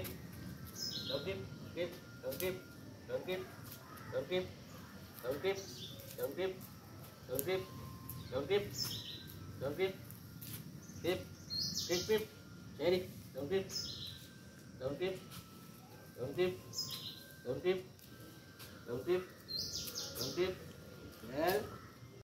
keep don't keep keep don't keep don't keep don't keep don't keep don't keep don't keep don't keep don't keep keep keep keep steady don't keep don't keep don't keep don't keep don't keep don't keep well